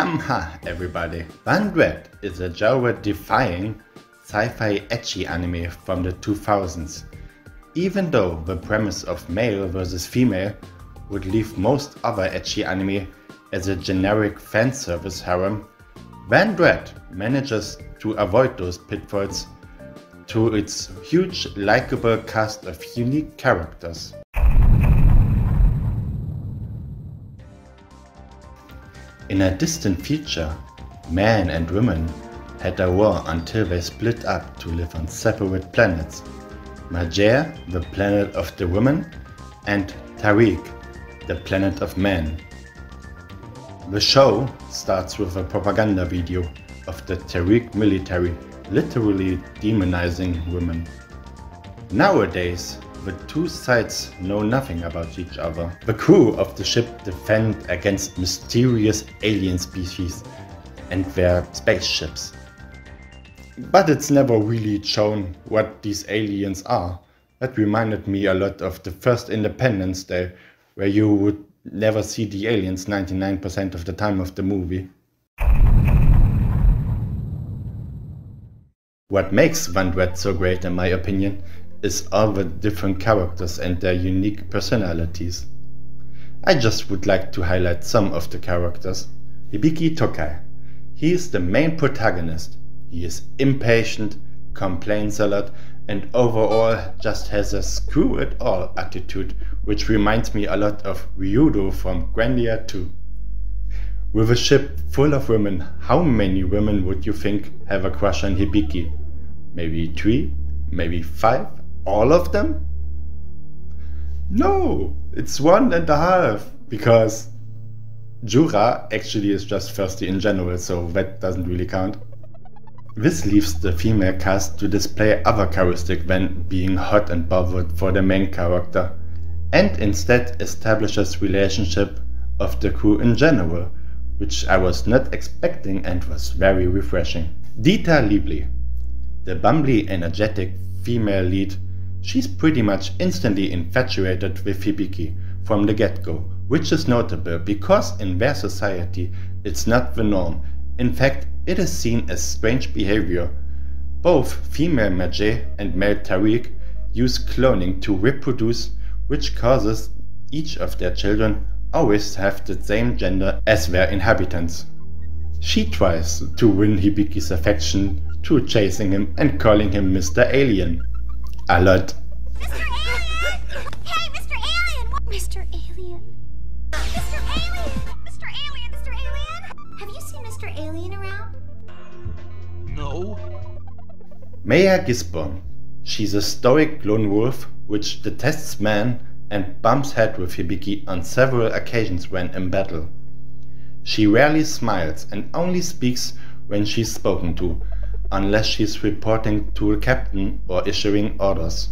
Hamha everybody! Vandread is a genre-defying sci-fi ecchi anime from the 2000s. Even though the premise of male versus female would leave most other ecchi anime as a generic fanservice harem, Vandread manages to avoid those pitfalls through its huge likable cast of unique characters. In a distant future, men and women had a war until they split up to live on separate planets. Majer, the planet of the women, and Taraak, the planet of men. The show starts with a propaganda video of the Taraak military literally demonizing women. Nowadays, the two sides know nothing about each other. The crew of the ship defend against mysterious alien species and their spaceships. But it's never really shown what these aliens are. That reminded me a lot of the first Independence Day, where you would never see the aliens 99% of the time of the movie. What makes Vandread so great in my opinion is all the different characters and their unique personalities. I just would like to highlight some of the characters. Hibiki Tokai. He is the main protagonist. He is impatient, complains a lot, and overall just has a screw it all attitude, which reminds me a lot of Ryudo from Grandia 2. With a ship full of women, how many women would you think have a crush on Hibiki? Maybe three? Maybe five? All of them? No, it's one and a half because Jura actually is just thirsty in general, so that doesn't really count. This leaves the female cast to display other characteristics than being hot and bothered for the main character, and instead establishes relationship of the crew in general, which I was not expecting and was very refreshing. Dita Liebely, the bumbly energetic female lead She's pretty much instantly infatuated with Hibiki from the get-go, which is notable because in their society it's not the norm. In fact, it is seen as strange behavior. Both female Maje and male Taraak use cloning to reproduce, which causes each of their children always have the same gender as their inhabitants. She tries to win Hibiki's affection through chasing him and calling him Mr. Alien a lot. Mr. Alien! Hey, Mr. Alien! Mr. Alien. Mr. Alien! Mr. Alien! Mr. Alien! Have you seen Mr. Alien around? No. Meia Gisborn. She's a stoic lone wolf which detests men and bumps head with Hibiki on several occasions when in battle. She rarely smiles and only speaks when she's spoken to, unless she's reporting to a captain or issuing orders.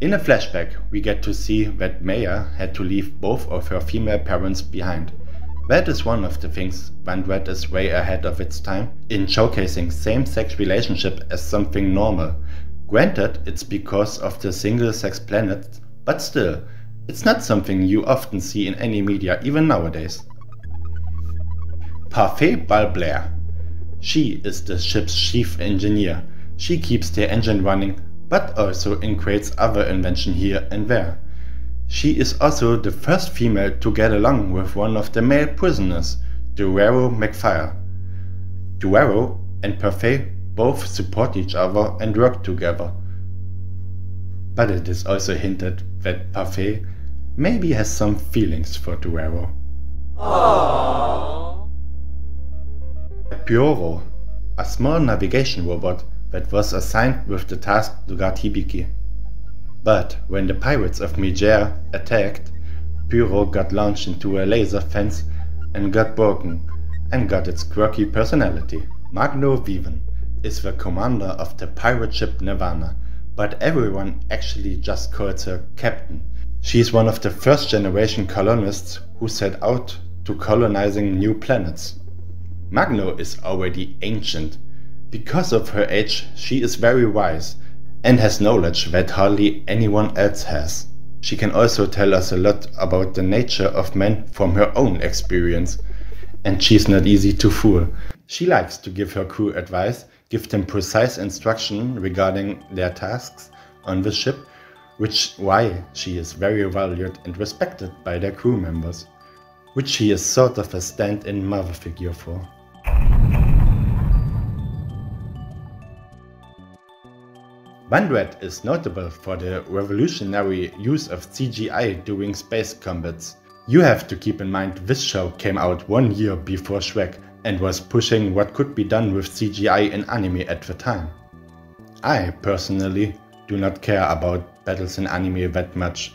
In a flashback, we get to see that Meia had to leave both of her female parents behind. That is one of the things Vandread is way ahead of its time in showcasing same-sex relationship as something normal. Granted, it's because of the single-sex planet, but still, it's not something you often see in any media even nowadays. Parfait Balblair she is the ship's chief engineer. She keeps the engine running, but also creates other invention here and there. She is also the first female to get along with one of the male prisoners, Duero McFile. Duero and Parfait both support each other and work together. But it is also hinted that Parfait maybe has some feelings for Duero. Aww. Pyoro. a small navigation robot that was assigned with the task to guard Hibiki. But when the pirates of Megere attacked, Pyoro got launched into a laser fence and got broken, and got its quirky personality. Magno Vivan is the commander of the pirate ship Nirvana, but everyone actually just calls her Captain. She is one of the first generation colonists who set out to colonizing new planets. Magno is already ancient. Because of her age, she is very wise and has knowledge that hardly anyone else has. She can also tell us a lot about the nature of men from her own experience. And she's not easy to fool. She likes to give her crew advice, give them precise instruction regarding their tasks on the ship, which why she is very valued and respected by their crew members, which she is sort of a stand-in mother figure for. Vandread is notable for the revolutionary use of CGI during space combats. You have to keep in mind this show came out one year before Shrek and was pushing what could be done with CGI in anime at the time. I, personally, do not care about battles in anime that much.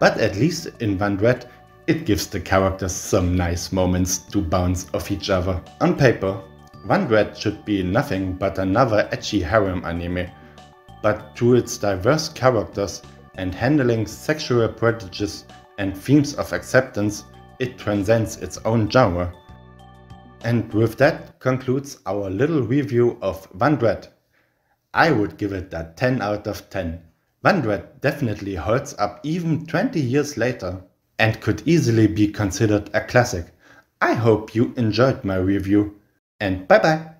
But at least in Vandread, it gives the characters some nice moments to bounce off each other. On paper, Vandread should be nothing but another edgy harem anime but through its diverse characters and handling sexual prejudice and themes of acceptance, it transcends its own genre. And with that concludes our little review of Vandread. I would give it a 10 out of 10. Vandread definitely holds up even 20 years later and could easily be considered a classic. I hope you enjoyed my review and bye bye!